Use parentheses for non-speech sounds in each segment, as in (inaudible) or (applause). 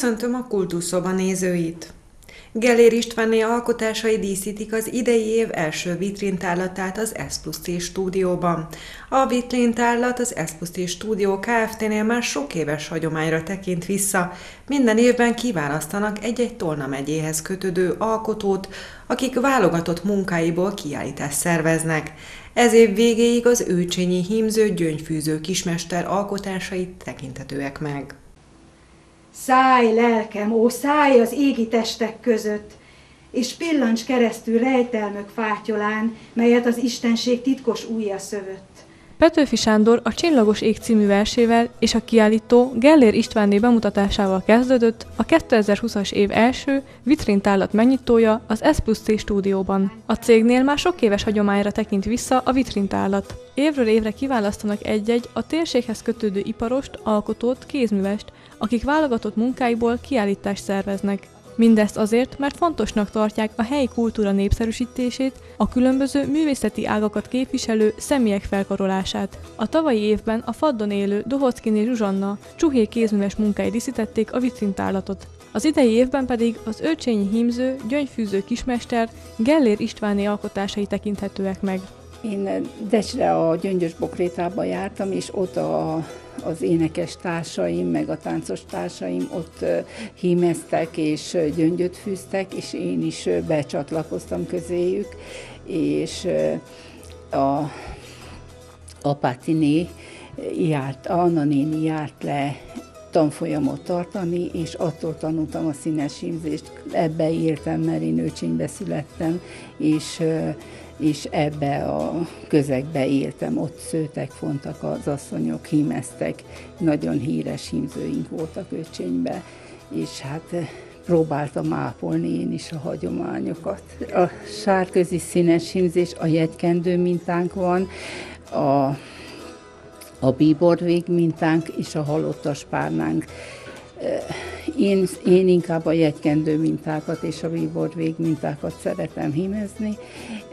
Köszöntöm a Kultuszszoba nézőit! Gellér Istvánné alkotásai díszítik az idei év első vitrintállatát az S stúdióban. A vitrintállat az S stúdió Kft-nél már sok éves hagyományra tekint vissza. Minden évben kiválasztanak egy-egy Tolna megyéhez kötődő alkotót, akik válogatott munkáiból kiállítást szerveznek. Ez év végéig az őcsényi hímző gyöngyfűző kismester alkotásai tekintetőek meg. Szállj, lelkem, ó, szállj az égi testek között, és pillancs keresztül rejtelmök fátyolán, melyet az Istenség titkos újja szövött. Petőfi Sándor a Csillagos Ég című versével és a kiállító Gellér Istvánné bemutatásával kezdődött a 2020-as év első vitrintállat megnyitója az S plusz C stúdióban. A cégnél már sok éves hagyományra tekint vissza a vitrintállat. Évről évre kiválasztanak egy-egy a térséghez kötődő iparost, alkotót, kézművest, akik válogatott munkáiból kiállítást szerveznek. Mindezt azért, mert fontosnak tartják a helyi kultúra népszerűsítését, a különböző művészeti ágakat képviselő személyek felkarolását. A tavalyi évben a faddon élő Dohockiné Zsuzsanna csuhé kézműves munkái díszítették a vitrintállatot. Az idei évben pedig az őcsényi hímző, gyöngyfűző kismester Gellér Istváné alkotásai tekinthetőek meg. Én Decsre a Gyöngyös Bokrétába jártam, és ott a, az énekes társaim, meg a táncos társaim ott hímeztek és gyöngyöt fűztek, és én is becsatlakoztam közéjük, és a apátiné járt, Anna néni járt le tanfolyamot tartani, és attól tanultam a színes hímzést. Ebbe értem, mert én őcsénybe születtem, és és ebbe a közegbe éltem, ott szőtek, fontak az asszonyok, hímeztek, nagyon híres hímzőink voltak öcsénybe, és hát eh, próbáltam ápolni én is a hagyományokat. A sárközi színes hímzés, a jegykendő mintánk van, a, a bíborvég mintánk és a halottas párnánk én, én inkább a jegykendő mintákat és a vég mintákat szeretem hímezni.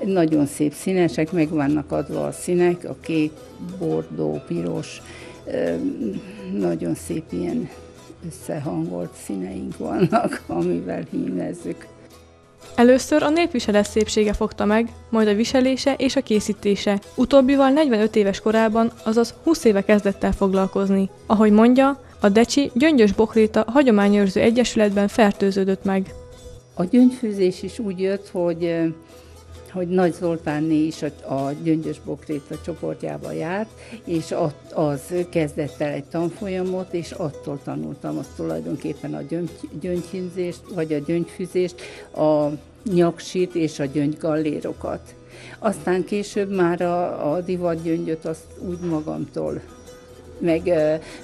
Nagyon szép színesek, meg vannak adva a színek, a kék, bordó, piros, nagyon szép ilyen összehangolt színeink vannak, (laughs) amivel hímezzük. Először a népviselet szépsége fogta meg, majd a viselése és a készítése. Utóbbival 45 éves korában, azaz 20 éve kezdett el foglalkozni. Ahogy mondja, a Decsi Gyöngyös Bokréta Hagyományőrző Egyesületben fertőződött meg. A gyöngyfűzés is úgy jött, hogy hogy Nagy Zoltánné is a, a Gyöngyös Bokréta csoportjába járt, és ott az kezdett el egy tanfolyamot, és attól tanultam azt tulajdonképpen a gyöngy, gyöngyhímzést, vagy a gyöngyfűzést, a nyaksit és a gyöngygallérokat. Aztán később már a, a divatgyöngyöt azt úgy magamtól meg,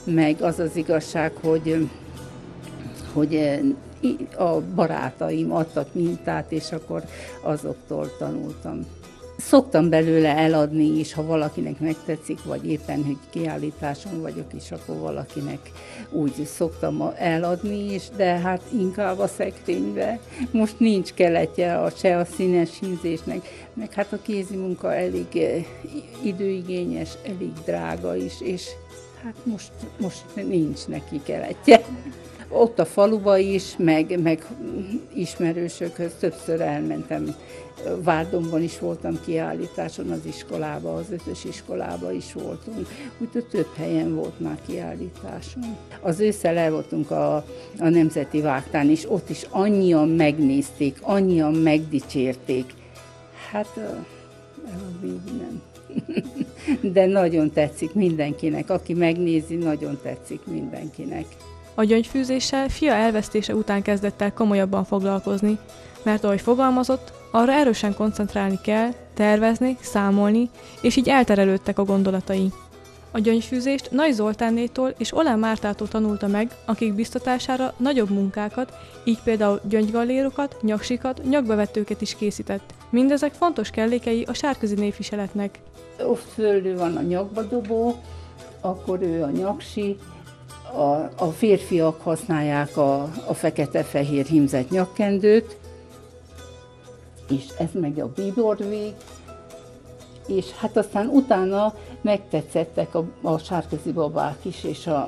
meg az az igazság, hogy, hogy a barátaim adtak mintát, és akkor azoktól tanultam. Szoktam belőle eladni is, ha valakinek megtetszik, vagy éppen, hogy kiállításon vagyok is, akkor valakinek úgy szoktam eladni is, de hát inkább a szekrénybe. Most nincs keletje a, se a színes hímzésnek, meg hát a kézi munka elég időigényes, elég drága is, és Hát most, most nincs neki keletje. Ott a faluba is, meg, meg ismerősökhöz többször elmentem. Várdomban is voltam kiállításon az iskolába, az ötös iskolába is voltunk, úgyhogy több helyen volt már kiállításon. Az ősszel el voltunk a, a Nemzeti Vágtán, és ott is annyian megnézték, annyian megdicsérték. Hát a nem. De nagyon tetszik mindenkinek. Aki megnézi, nagyon tetszik mindenkinek. A gyöngyfűzéssel fia elvesztése után kezdett el komolyabban foglalkozni, mert ahogy fogalmazott, arra erősen koncentrálni kell, tervezni, számolni, és így elterelődtek a gondolatai. A gyöngyfűzést Nagy Zoltánnétól és Olán Mártától tanulta meg, akik biztatására nagyobb munkákat, így például gyöngygallérokat, nyaksikat, nyakbevetőket is készített. Mindezek fontos kellékei a sárközi névviseletnek. Fölül van a nyakbadobó, akkor ő a nyaksi, a, a férfiak használják a, a fekete-fehér hímzett nyakkendőt, és ez meg a bíborvég, és hát aztán utána megtetszettek a, a sárközi babák is, és a,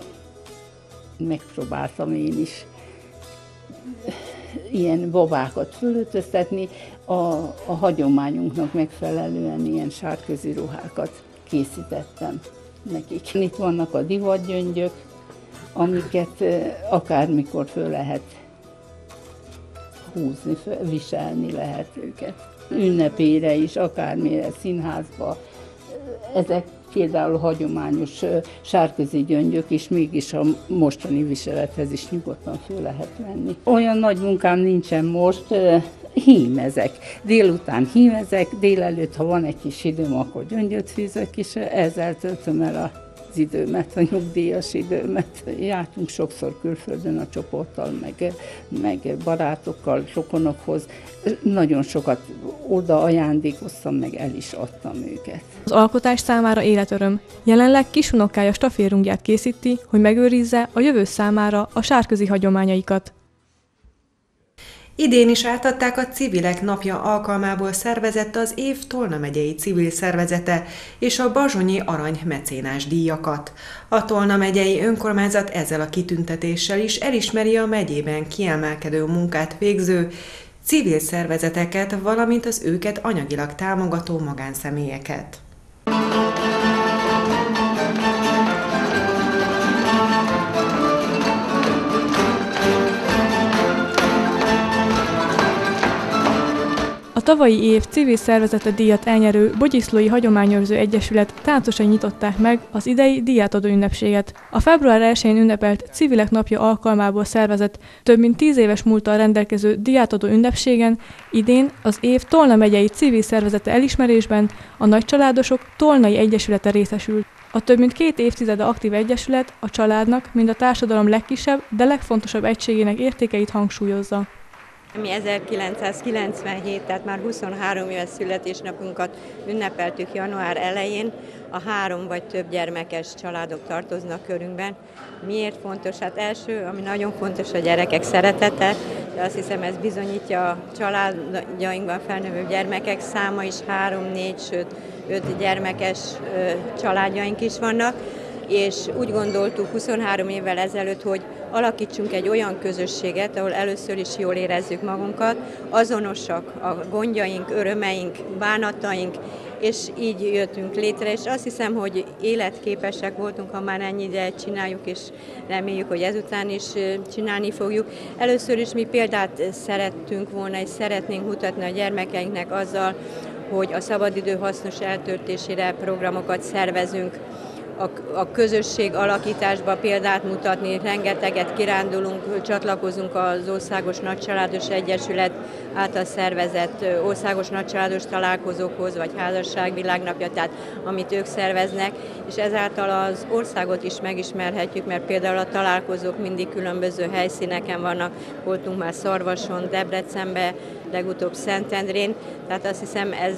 megpróbáltam én is ilyen babákat fölöltöztetni, a, a hagyományunknak megfelelően ilyen sárközi ruhákat készítettem nekik. Itt vannak a divatgyöngyök, amiket akármikor föl lehet húzni, viselni lehet őket. Ünnepére is, akármire, színházba. Ezek például hagyományos sárközi gyöngyök is mégis a mostani viselethez is nyugodtan föl lehet venni. Olyan nagy munkám nincsen most, hímezek. Délután hímezek, délelőtt, ha van egy kis időm, akkor gyöngyöt fűzök, és ezzel töltöm el a az időmet, a nyugdíjas időmet. Jártunk sokszor külföldön a csoporttal, meg, meg barátokkal, rokonokhoz. Nagyon sokat oda ajándékoztam, meg el is adtam őket. Az alkotás számára életöröm. Jelenleg kisunokája staférungját készíti, hogy megőrizze a jövő számára a sárközi hagyományaikat. Idén is átadták a Civilek Napja alkalmából szervezett az év Tolna megyei civil szervezete és a Bazsonyi Arany mecénás díjakat. A Tolna megyei önkormányzat ezzel a kitüntetéssel is elismeri a megyében kiemelkedő munkát végző civil szervezeteket, valamint az őket anyagilag támogató magánszemélyeket. Tavalyi év civil szervezete díjat elnyerő Bogyiszlói Hagyományőrző Egyesület táncosai nyitották meg az idei díjátadó ünnepséget. A február 1-én ünnepelt Civilek Napja alkalmából szervezett több mint tíz éves múltal rendelkező díjátadó ünnepségen idén az év Tolna megyei civil szervezete elismerésben a nagycsaládosok Tolnai Egyesülete részesült. A több mint két évtizede aktív egyesület a családnak, mind a társadalom legkisebb, de legfontosabb egységének értékeit hangsúlyozza. Mi 1997, tehát már 23 éves születésnapunkat ünnepeltük január elején. A három vagy több gyermekes családok tartoznak körünkben. Miért fontos? Hát első, ami nagyon fontos, a gyerekek szeretete, de azt hiszem ez bizonyítja a családjainkban felnövő gyermekek száma is, három, négy, sőt öt gyermekes családjaink is vannak és úgy gondoltuk 23 évvel ezelőtt, hogy alakítsunk egy olyan közösséget, ahol először is jól érezzük magunkat, azonosak a gondjaink, örömeink, bánataink, és így jöttünk létre, és azt hiszem, hogy életképesek voltunk, ha már ennyi ideet csináljuk, és reméljük, hogy ezután is csinálni fogjuk. Először is mi példát szerettünk volna, és szeretnénk mutatni a gyermekeinknek azzal, hogy a szabadidő hasznos eltöltésére programokat szervezünk, a, a közösség alakításba példát mutatni, rengeteget kirándulunk, csatlakozunk az Országos Nagycsaládos Egyesület által szervezett országos nagycsaládos találkozókhoz, vagy házasság világnapja, tehát amit ők szerveznek, és ezáltal az országot is megismerhetjük, mert például a találkozók mindig különböző helyszíneken vannak, voltunk már Szarvason, Debrecenbe, legutóbb Szentendrén, tehát azt hiszem ez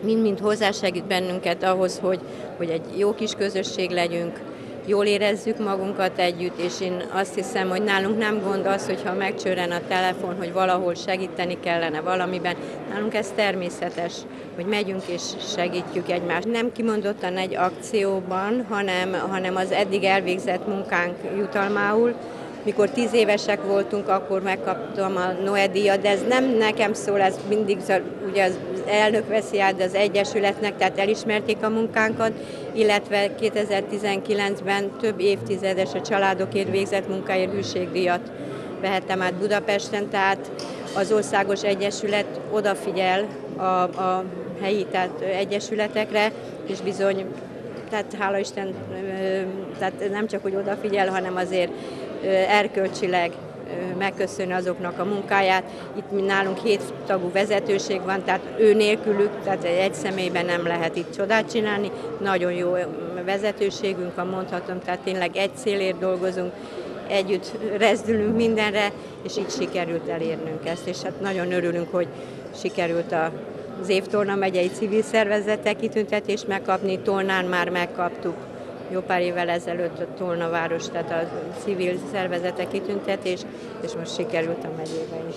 mind-mind hozzásegít bennünket ahhoz, hogy, hogy egy jó kis közösség legyünk, jól érezzük magunkat együtt, és én azt hiszem, hogy nálunk nem gond az, hogyha megcsörren a telefon, hogy valahol segíteni kellene valamiben. Nálunk ez természetes, hogy megyünk és segítjük egymást. Nem kimondottan egy akcióban, hanem, hanem az eddig elvégzett munkánk jutalmául, mikor tíz évesek voltunk, akkor megkaptam a Noé díjat, de ez nem nekem szól, ez mindig ugye az elnök veszi át az Egyesületnek, tehát elismerték a munkánkat, illetve 2019-ben több évtizedes a családokért végzett munkáért hűségdíjat vehettem át Budapesten, tehát az Országos Egyesület odafigyel a, a helyi tehát egyesületekre, és bizony, tehát hála Isten, tehát nem csak, hogy odafigyel, hanem azért erkölcsileg megköszönni azoknak a munkáját. Itt nálunk hét tagú vezetőség van, tehát ő nélkülük, tehát egy személyben nem lehet itt csodát csinálni. Nagyon jó vezetőségünk van, mondhatom, tehát tényleg egy célért dolgozunk, együtt rezdülünk mindenre, és így sikerült elérnünk ezt, és hát nagyon örülünk, hogy sikerült a az évtorna megyei civil szervezetek kitüntetést megkapni, Tolnán már megkaptuk jó pár évvel ezelőtt a Tolna város, tehát a civil szervezetek kitüntetés, és most sikerült a megyébe is.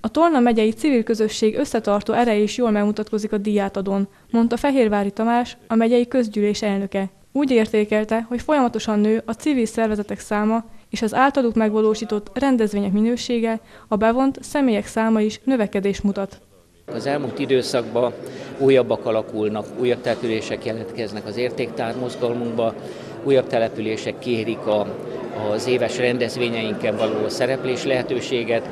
A Tolna megyei civil közösség összetartó ereje is jól megmutatkozik a díjátadón, mondta Fehérvári Tamás, a megyei közgyűlés elnöke. Úgy értékelte, hogy folyamatosan nő a civil szervezetek száma, és az általuk megvalósított rendezvények minősége, a bevont személyek száma is növekedés mutat. Az elmúlt időszakban újabbak alakulnak, újabb települések jelentkeznek az értéktár mozgalmunkba, újabb települések kérik a, az éves rendezvényeinken való szereplés lehetőséget,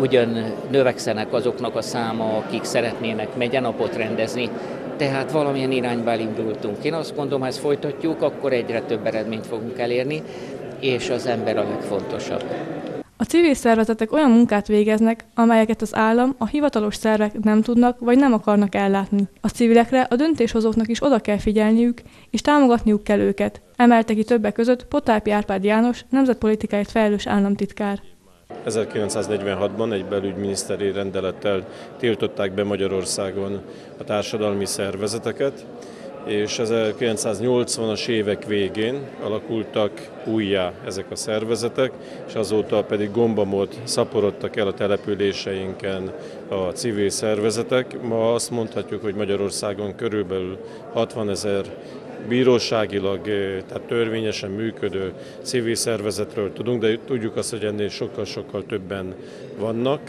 ugyan növekszenek azoknak a száma, akik szeretnének megyenapot rendezni, tehát valamilyen irányba elindultunk. Én azt gondolom, ha ezt folytatjuk, akkor egyre több eredményt fogunk elérni, és az ember a legfontosabb. A civil szervezetek olyan munkát végeznek, amelyeket az állam, a hivatalos szervek nem tudnak vagy nem akarnak ellátni. A civilekre, a döntéshozóknak is oda kell figyelniük, és támogatniuk kell őket, emelte ki többek között Potápi Árpád János, nemzetpolitikáért felelős államtitkár. 1946-ban egy belügyminiszteri rendelettel tiltották be Magyarországon a társadalmi szervezeteket, és 1980-as évek végén alakultak újjá ezek a szervezetek, és azóta pedig gombamód szaporodtak el a településeinken a civil szervezetek. Ma azt mondhatjuk, hogy Magyarországon körülbelül 60 ezer bíróságilag, tehát törvényesen működő civil szervezetről tudunk, de tudjuk azt, hogy ennél sokkal-sokkal többen vannak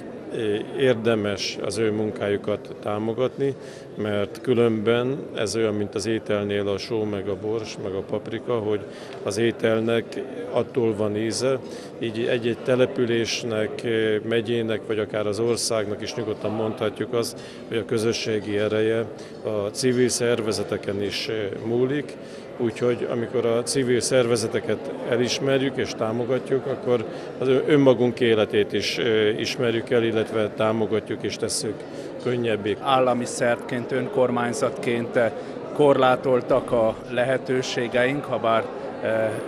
érdemes az ő munkájukat támogatni, mert különben ez olyan, mint az ételnél a só, meg a bors, meg a paprika, hogy az ételnek attól van íze, így egy-egy településnek, megyének, vagy akár az országnak is nyugodtan mondhatjuk azt, hogy a közösségi ereje a civil szervezeteken is múlik, Úgyhogy amikor a civil szervezeteket elismerjük és támogatjuk, akkor az önmagunk életét is ismerjük el, illetve támogatjuk és tesszük könnyebbé. Állami szertként, önkormányzatként korlátoltak a lehetőségeink, ha bár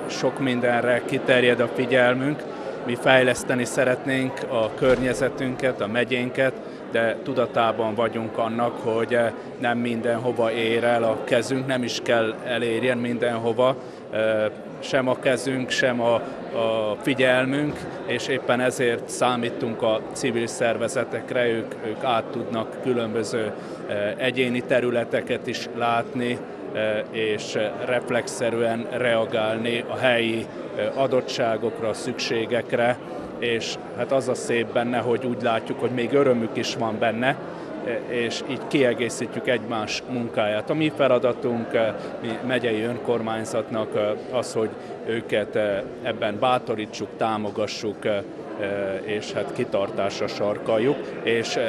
sok mindenre kiterjed a figyelmünk. Mi fejleszteni szeretnénk a környezetünket, a megyénket, de tudatában vagyunk annak, hogy eh, nem mindenhova ér el a kezünk, nem is kell elérjen mindenhova, eh, sem a kezünk, sem a, a figyelmünk, és éppen ezért számítunk a civil szervezetekre, ők, ők át tudnak különböző eh, egyéni területeket is látni, és reflexzerűen reagálni a helyi adottságokra, szükségekre, és hát az a szép benne, hogy úgy látjuk, hogy még örömük is van benne, és így kiegészítjük egymás munkáját. A mi feladatunk, mi megyei önkormányzatnak az, hogy őket ebben bátorítsuk, támogassuk, és hát kitartásra sarkaljuk, és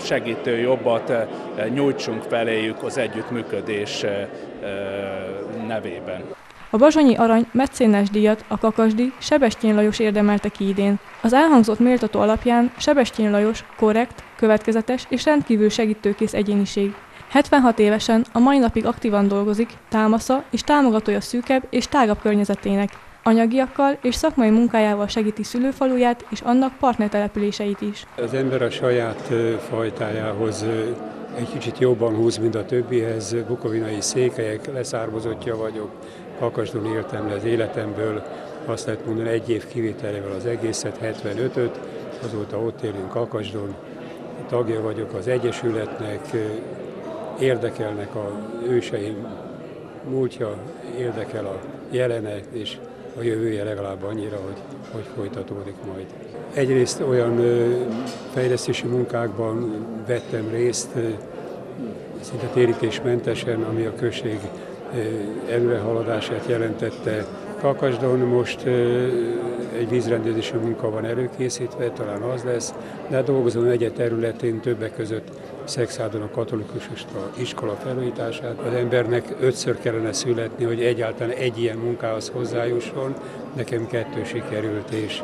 segítő jobbat nyújtsunk feléjük az együttműködés nevében. A Bazsonyi Arany meccénás díjat a Kakasdi Sebestyén Lajos érdemelte ki idén. Az elhangzott méltató alapján Sebestyén Lajos korrekt, következetes és rendkívül segítőkész egyéniség. 76 évesen a mai napig aktívan dolgozik, támasza és támogatója szűkebb és tágabb környezetének. Anyagiakkal és szakmai munkájával segíti szülőfaluját és annak partnertelepüléseit is. Az ember a saját fajtájához egy kicsit jobban húz, mint a többihez. Bukovinai székelyek leszármazottja vagyok, Kakasdon éltem le az életemből, azt lehet mondani egy év kivételével az egészet, 75-öt, azóta ott élünk Kakasdon, tagja vagyok az Egyesületnek, érdekelnek a őseim múltja, érdekel a jelene, és a jövője legalább annyira, hogy, hogy folytatódik majd. Egyrészt olyan fejlesztési munkákban vettem részt, szinte térítésmentesen, ami a község előrehaladását jelentette. Kakasdon most egy vízrendezési munka van előkészítve, talán az lesz, de dolgozom egy területén többek között Szexádon a katolikus iskola felújítását. Az embernek ötször kellene születni, hogy egyáltalán egy ilyen munkához hozzájusson. Nekem kettő sikerült, és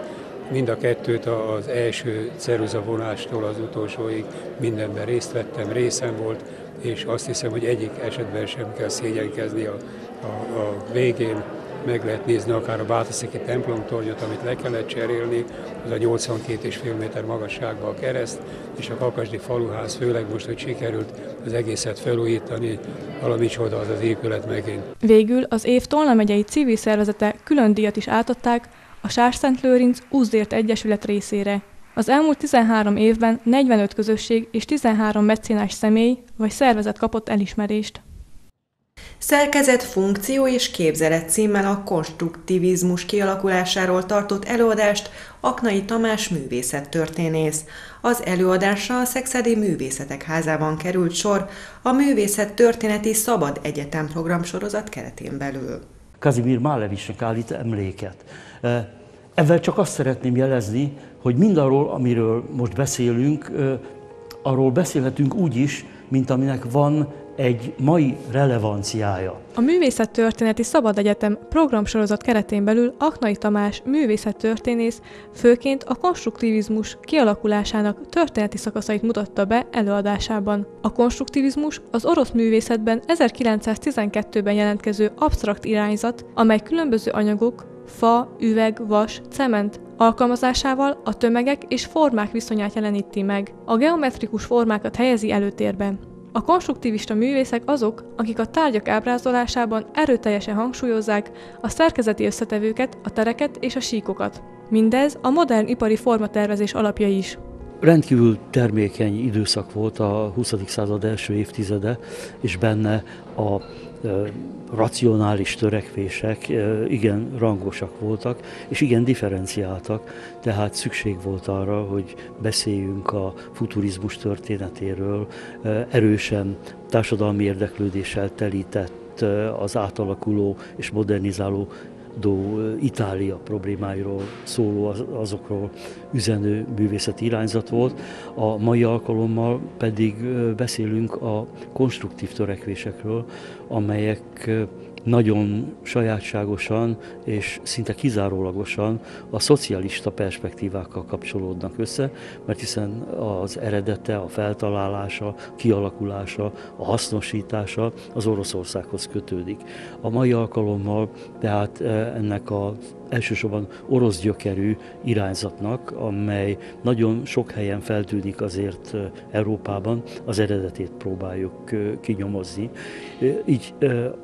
mind a kettőt az első ceruza vonástól az utolsóig mindenben részt vettem, részem volt, és azt hiszem, hogy egyik esetben sem kell szégyenkezni a, a, a végén. Meg lehet nézni akár a Bátaszéki templomtornyot, amit le kellett cserélni, az a 82,5 méter magasságban a kereszt, és a Kakasdi faluház, főleg most, hogy sikerült az egészet felújítani, valami csoda az az épület megint. Végül az év Tolna megyei civil szervezete külön díjat is átadták a Sárszent Lőrinc Úzdért Egyesület részére. Az elmúlt 13 évben 45 közösség és 13 mecénás személy vagy szervezet kapott elismerést. Szerkezet, funkció és képzelet címmel a konstruktivizmus kialakulásáról tartott előadást Aknai Tamás művészettörténész. Az előadásra a Szexedi Művészetek Házában került sor a Művészet Történeti Szabad Egyetem programsorozat keretén belül. Kazimir Málevicsnek állít emléket. Ezzel csak azt szeretném jelezni, hogy mindarról, amiről most beszélünk, arról beszélhetünk úgy is, mint aminek van egy mai relevanciája. A Művészettörténeti Szabad Egyetem programsorozat keretén belül Aknai Tamás művészettörténész főként a konstruktivizmus kialakulásának történeti szakaszait mutatta be előadásában. A konstruktivizmus az orosz művészetben 1912-ben jelentkező absztrakt irányzat, amely különböző anyagok, fa, üveg, vas, cement alkalmazásával a tömegek és formák viszonyát jeleníti meg. A geometrikus formákat helyezi előtérbe. A konstruktivista művészek azok, akik a tárgyak ábrázolásában erőteljesen hangsúlyozzák a szerkezeti összetevőket, a tereket és a síkokat. Mindez a modern ipari formatervezés alapja is. Rendkívül termékeny időszak volt a 20. század első évtizede, és benne a racionális törekvések igen rangosak voltak, és igen differenciáltak, tehát szükség volt arra, hogy beszéljünk a futurizmus történetéről, erősen társadalmi érdeklődéssel telített az átalakuló és modernizáló do Itália problémáiról szóló, azokról üzenő művészeti irányzat volt. A mai alkalommal pedig beszélünk a konstruktív törekvésekről, amelyek nagyon sajátságosan és szinte kizárólagosan a szocialista perspektívákkal kapcsolódnak össze, mert hiszen az eredete, a feltalálása, kialakulása, a hasznosítása az Oroszországhoz kötődik. A mai alkalommal tehát eh, ennek az elsősorban orosz gyökerű irányzatnak, amely nagyon sok helyen feltűnik azért Európában, az eredetét próbáljuk kinyomozni. Így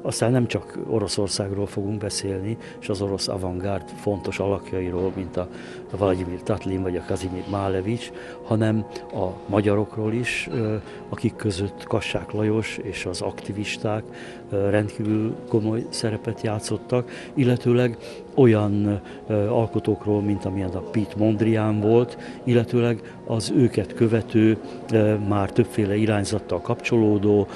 aztán nem csak Oroszországról fogunk beszélni, és az orosz avantgárd fontos alakjairól, mint a Vladimir Tatlin vagy a Kazimir Málevics, hanem a magyarokról is, akik között Kassák Lajos és az aktivisták rendkívül komoly szerepet játszottak, illetőleg olyan alkotókról, mint amilyen a Pete Mondrian volt, illetőleg az őket követő, már többféle irányzattal kapcsolódó,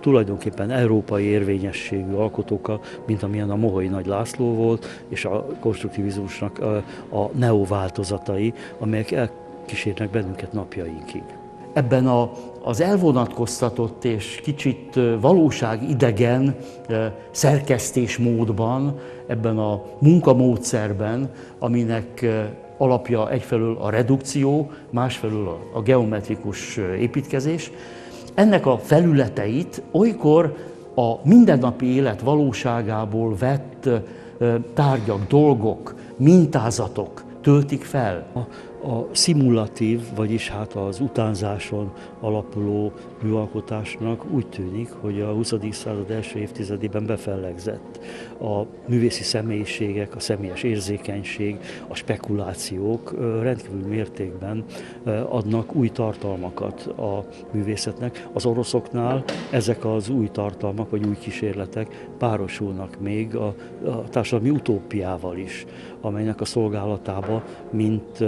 tulajdonképpen európai érvényességű alkotókkal, mint amilyen a Mohai Nagy László volt, és a konstruktivizmusnak a neováltozatai, amelyek elkísérnek bennünket napjainkig. Ebben a az elvonatkoztatott és kicsit valóságidegen szerkesztésmódban, ebben a munkamódszerben, aminek alapja egyfelől a redukció, másfelől a geometrikus építkezés, ennek a felületeit olykor a mindennapi élet valóságából vett tárgyak, dolgok, mintázatok töltik fel a szimulatív, vagyis hát az utánzáson alapuló műalkotásnak úgy tűnik, hogy a 20. század első évtizedében befellegzett. A művészi személyiségek, a személyes érzékenység, a spekulációk rendkívül mértékben adnak új tartalmakat a művészetnek. Az oroszoknál ezek az új tartalmak, vagy új kísérletek párosulnak még a, a társadalmi utópiával is, amelynek a szolgálatába, mint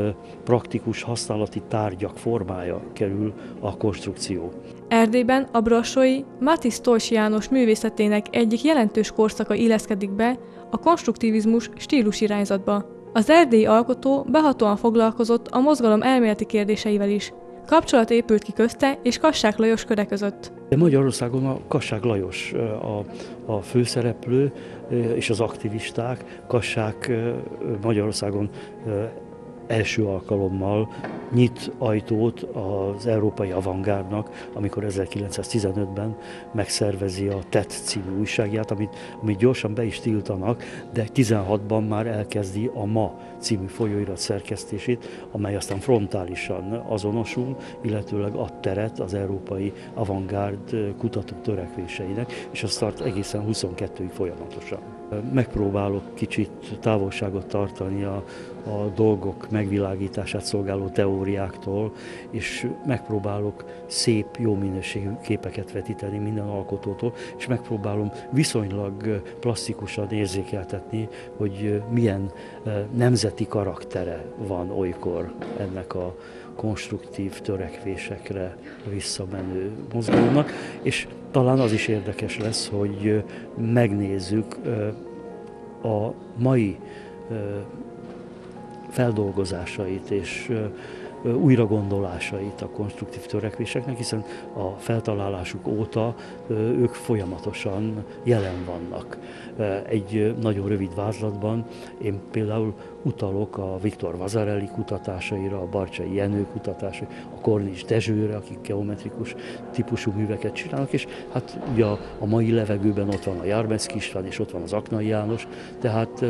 praktikus használati tárgyak formája kerül a konstrukció. Erdélyben a brassói Matisz Tolsi János művészetének egyik jelentős korszaka illeszkedik be a konstruktivizmus stílusirányzatba. Az erdélyi alkotó behatóan foglalkozott a mozgalom elméleti kérdéseivel is. Kapcsolat épült ki közte és Kassák Lajos köre között. Magyarországon a Kassák Lajos a, a főszereplő és az aktivisták. Kassák Magyarországon első alkalommal nyit ajtót az európai avantgárdnak, amikor 1915-ben megszervezi a TET című újságját, amit, amit gyorsan be is tiltanak, de 16-ban már elkezdi a MA című folyóirat szerkesztését, amely aztán frontálisan azonosul, illetőleg ad teret az európai avantgárd kutató törekvéseinek, és azt tart egészen 22-ig folyamatosan. Megpróbálok kicsit távolságot tartani a, a dolgok megvilágítását szolgáló teóriáktól, és megpróbálok szép, jó minőségű képeket vetíteni minden alkotótól, és megpróbálom viszonylag plastikusan érzékeltetni, hogy milyen nemzeti karaktere van olykor ennek a konstruktív törekvésekre visszamenő mozgalomnak, és talán az is érdekes lesz, hogy megnézzük a mai feldolgozásait és újragondolásait a konstruktív törekvéseknek, hiszen a feltalálásuk óta ők folyamatosan jelen vannak. Egy nagyon rövid vázlatban én például utalok a Viktor Vazarelli kutatásaira, a Barcsai Jenő kutatásai, a Kornis Dezsőre, akik geometrikus típusú műveket csinálnak, és hát ugye a, a mai levegőben ott van a Jármeszki István, és ott van az Aknai János, tehát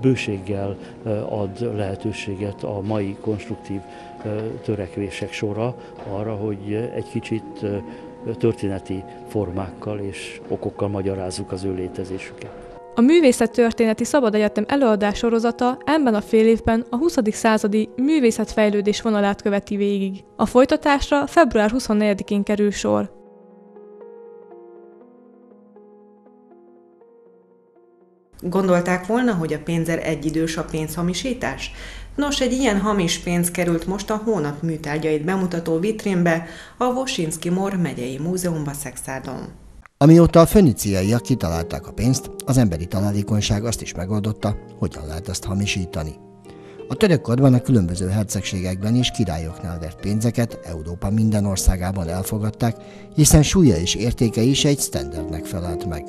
bőséggel ad lehetőséget a mai konstruktív törekvések sora arra, hogy egy kicsit történeti formákkal és okokkal magyarázzuk az ő létezésüket. A Művészettörténeti Szabad Egyetem előadás sorozata ebben a fél évben a 20. századi művészetfejlődés vonalát követi végig. A folytatásra február 24-én kerül sor. Gondolták volna, hogy a pénzer egyidős a pénzhamisítás? Nos, egy ilyen hamis pénz került most a hónap műtárgyait bemutató vitrínbe a Vosinski Mor megyei múzeumba Szexádon. Amióta a föniciaiak kitalálták a pénzt, az emberi találékonyság azt is megoldotta, hogyan lehet ezt hamisítani. A török korban a különböző hercegségekben és királyoknál vett pénzeket Európa minden országában elfogadták, hiszen súlya és értéke is egy standardnek felelt meg.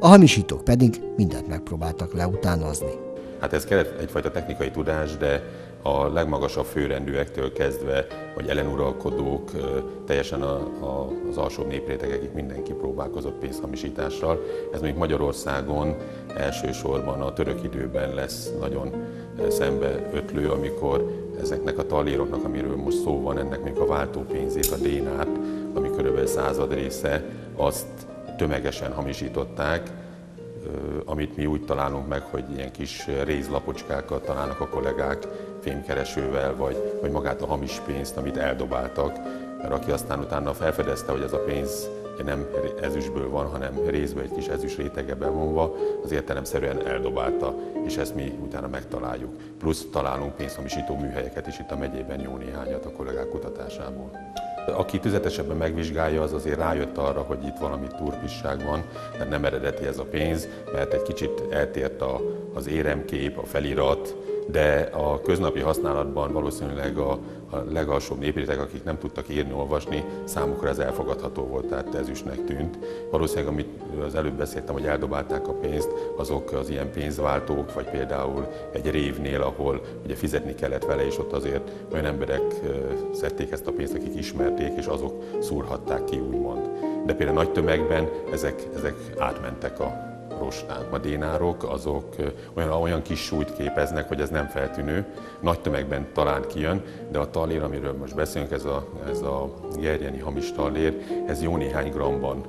A hamisítók pedig mindent megpróbáltak leutánozni. Hát ez kellett egyfajta technikai tudás, de a legmagasabb főrendűektől kezdve, vagy ellenuralkodók, teljesen a, a, az alsóbb néprétegekig mindenki próbálkozott pénzhamisítással. Ez még Magyarországon elsősorban a török időben lesz nagyon szembe ötlő, amikor ezeknek a talíroknak, amiről most szó van, ennek még a váltópénzét, a dénárt, ami körülbelül század része, azt tömegesen hamisították, amit mi úgy találunk meg, hogy ilyen kis rézlapocskákat találnak a kollégák fémkeresővel, vagy, vagy magát a hamis pénzt, amit eldobáltak, mert aki aztán utána felfedezte, hogy ez a pénz nem ezüstből van, hanem részből egy kis ezüst rétege bevonva, az értelemszerűen eldobálta, és ezt mi utána megtaláljuk. Plusz találunk pénzhamisító műhelyeket is itt a megyében jó néhányat a kollégák kutatásából. Aki tüzetesebben megvizsgálja, az azért rájött arra, hogy itt valami turpisság van, mert nem eredeti ez a pénz, mert egy kicsit eltért a, az éremkép, a felirat, de a köznapi használatban valószínűleg a, a legalsóbb népréteg, akik nem tudtak írni, olvasni, számukra ez elfogadható volt, tehát ezüstnek tűnt. Valószínűleg, amit az előbb beszéltem, hogy eldobálták a pénzt, azok az ilyen pénzváltók, vagy például egy révnél, ahol ugye fizetni kellett vele, és ott azért olyan emberek szedték ezt a pénzt, akik ismerték, és azok szúrhatták ki, úgymond. De például nagy tömegben ezek, ezek átmentek a rostán. A dénárok azok olyan, olyan kis súlyt képeznek, hogy ez nem feltűnő. Nagy tömegben talán kijön, de a tallér, amiről most beszélünk, ez a, ez a gerjeni hamis tallér, ez jó néhány gramban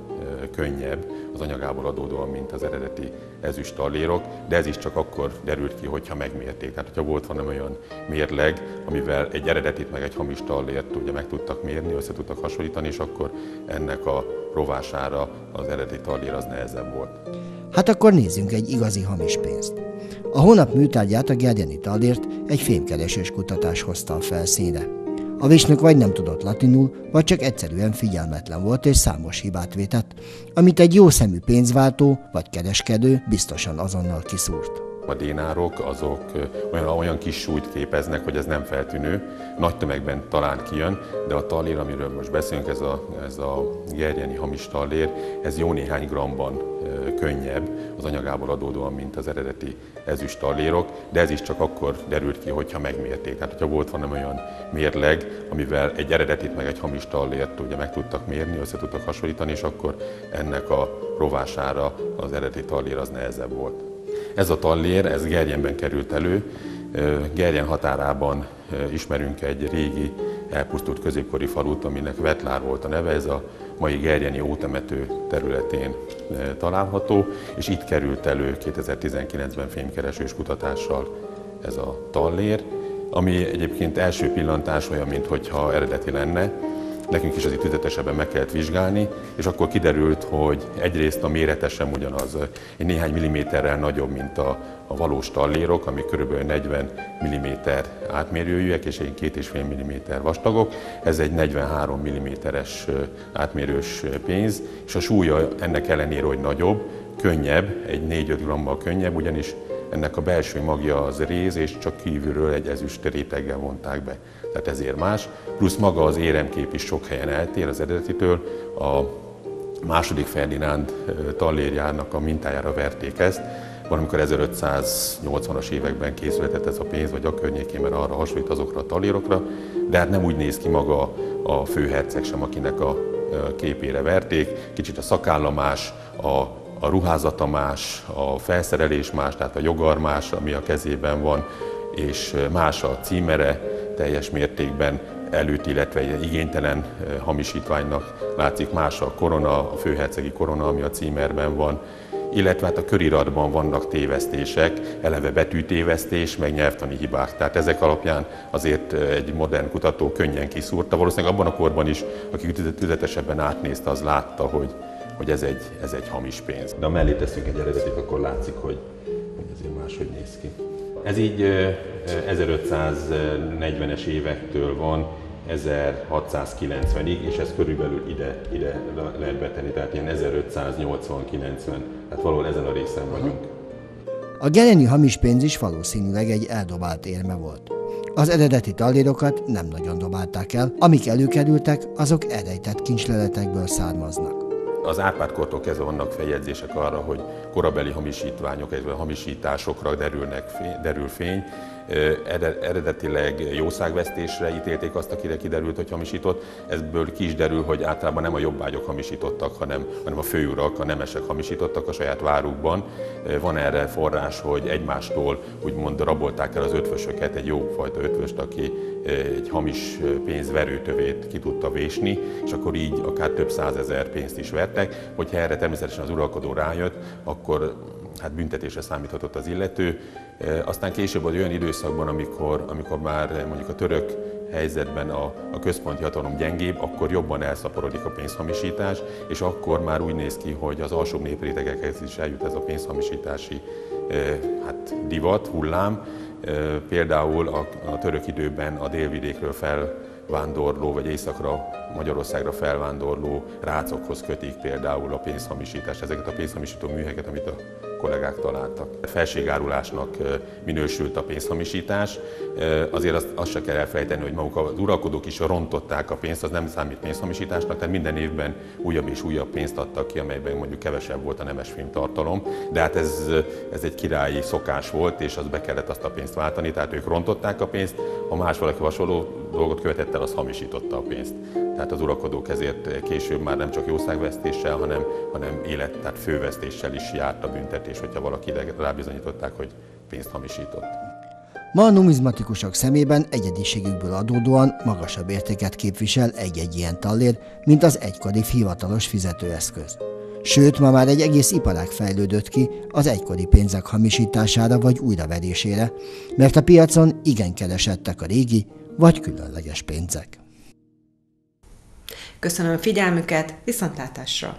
könnyebb az anyagából adódóan, mint az eredeti ezüst tallérok, de ez is csak akkor derült ki, hogyha megmérték. Tehát, hogyha volt valami olyan mérleg, amivel egy eredetit meg egy hamis tallért ugye meg tudtak mérni, össze tudtak hasonlítani, és akkor ennek a rovására az eredeti tallér az nehezebb volt. Hát akkor nézzünk egy igazi hamis pénzt. A hónap műtárgyát a Gerdjeni Tallért egy fémkeresés kutatás hozta a felszínre. A vésnök vagy nem tudott latinul, vagy csak egyszerűen figyelmetlen volt és számos hibát vétett, amit egy jó szemű pénzváltó vagy kereskedő biztosan azonnal kiszúrt. A dénárok azok olyan, olyan kis súlyt képeznek, hogy ez nem feltűnő. Nagy tömegben talán kijön, de a tallér, amiről most beszélünk, ez a, ez a gerjeni hamis tallér, ez jó néhány gramban könnyebb az anyagából adódóan, mint az eredeti ezüst tallérok, de ez is csak akkor derült ki, hogyha megmérték. Tehát, hogyha volt valami olyan mérleg, amivel egy eredetit meg egy hamis tallért ugye meg tudtak mérni, össze tudtak hasonlítani, és akkor ennek a rovására az eredeti tallér az nehezebb volt. Ez a tallér, ez Gerjenben került elő. Gerjen határában ismerünk egy régi elpusztult középkori falut, aminek Vetlár volt a neve, ez a mai Gerjeni ótemető területén található, és itt került elő 2019-ben fémkeresős kutatással ez a tallér, ami egyébként első pillantás olyan, mintha eredeti lenne, nekünk is az itt tüzetesebben meg kellett vizsgálni, és akkor kiderült, hogy egyrészt a mérete sem ugyanaz, egy néhány milliméterrel nagyobb, mint a, a valós tallérok, ami kb. 40 mm átmérőjűek, és egy 2,5 mm vastagok. Ez egy 43 mm-es átmérős pénz, és a súlya ennek ellenére, hogy nagyobb, könnyebb, egy 4-5 grammal könnyebb, ugyanis ennek a belső magja az réz, és csak kívülről egy ezüst réteggel vonták be. Tehát ezért más. Plusz maga az éremkép is sok helyen eltér az eredetitől. A második Ferdinánd tallérjának a mintájára verték ezt. Valamikor 1580-as években készülhetett ez a pénz, vagy a környékén, mert arra hasonlít azokra a tallérokra, de hát nem úgy néz ki maga a főherceg sem, akinek a képére verték. Kicsit a szakállamás, a a ruházata más, a felszerelés más, tehát a jogar más, ami a kezében van, és más a címere, teljes mértékben előtt, illetve igénytelen hamisítványnak látszik más a korona, a főhercegi korona, ami a címerben van, illetve hát a köriratban vannak tévesztések, eleve betűtévesztés, meg nyelvtani hibák. Tehát ezek alapján azért egy modern kutató könnyen kiszúrta. Valószínűleg abban a korban is, aki tüzetesebben átnézte, az látta, hogy, hogy ez egy, ez egy hamis pénz. De ha mellé teszünk egy eredetit, akkor látszik, hogy, hogy ezért máshogy néz ki. Ez így 1540-es évektől van 1690-ig, és ez körülbelül ide, ide lehet betenni, tehát ilyen 1580-90, tehát valahol ezen a részen vagyunk. A geleni hamis pénz is valószínűleg egy eldobált érme volt. Az eredeti tallérokat nem nagyon dobálták el, amik előkerültek, azok elrejtett kincsleletekből származnak. Az Árpád-kortól kezdve vannak feljegyzések arra, hogy korabeli hamisítványok, hamisításokra derülnek, derül fény. Eredetileg jószágvesztésre ítélték azt, akire kiderült, hogy hamisított. Ebből ki is derül, hogy általában nem a jobbágyok hamisítottak, hanem, hanem a főurak, a nemesek hamisítottak a saját várukban. Van erre forrás, hogy egymástól úgymond rabolták el az ötvösöket, egy jófajta ötvöst, aki egy hamis pénzverőtövét ki tudta vésni, és akkor így akár több százezer pénzt is vertek. Hogyha erre természetesen az uralkodó rájött, akkor hát büntetésre számíthatott az illető. Aztán később az olyan időszakban, amikor, amikor már mondjuk a török helyzetben a, a központi hatalom gyengébb, akkor jobban elszaporodik a pénzhamisítás, és akkor már úgy néz ki, hogy az alsó néprétegekhez is eljut ez a pénzhamisítási hát, divat, hullám. Például a, a török időben a délvidékről felvándorló, vagy északra Magyarországra felvándorló rácokhoz kötik például a pénzhamisítást, ezeket a pénzhamisító műhelyeket, amit a kollégák találtak. Felségárulásnak minősült a pénzhamisítás. Azért azt, azt se kell elfelejteni, hogy maguk az uralkodók is rontották a pénzt, az nem számít pénzhamisításnak, tehát minden évben újabb és újabb pénzt adtak ki, amelyben mondjuk kevesebb volt a nemes tartalom. De hát ez, ez egy királyi szokás volt, és az be kellett azt a pénzt váltani, tehát ők rontották a pénzt, ha más valaki hasonló dolgot követett el, az hamisította a pénzt. Tehát az uralkodók ezért később már nem csak jószágvesztéssel, hanem, hanem élet, tehát fővesztéssel is járt a büntetés, hogyha valaki rábizonyították, hogy pénzt hamisított. Ma a numizmatikusok szemében egyediségükből adódóan magasabb értéket képvisel egy-egy ilyen tallér, mint az egykori hivatalos fizetőeszköz. Sőt, ma már egy egész iparág fejlődött ki az egykori pénzek hamisítására vagy újraverésére, mert a piacon igen keresettek a régi vagy különleges pénzek. Köszönöm a figyelmüket, viszontlátásra!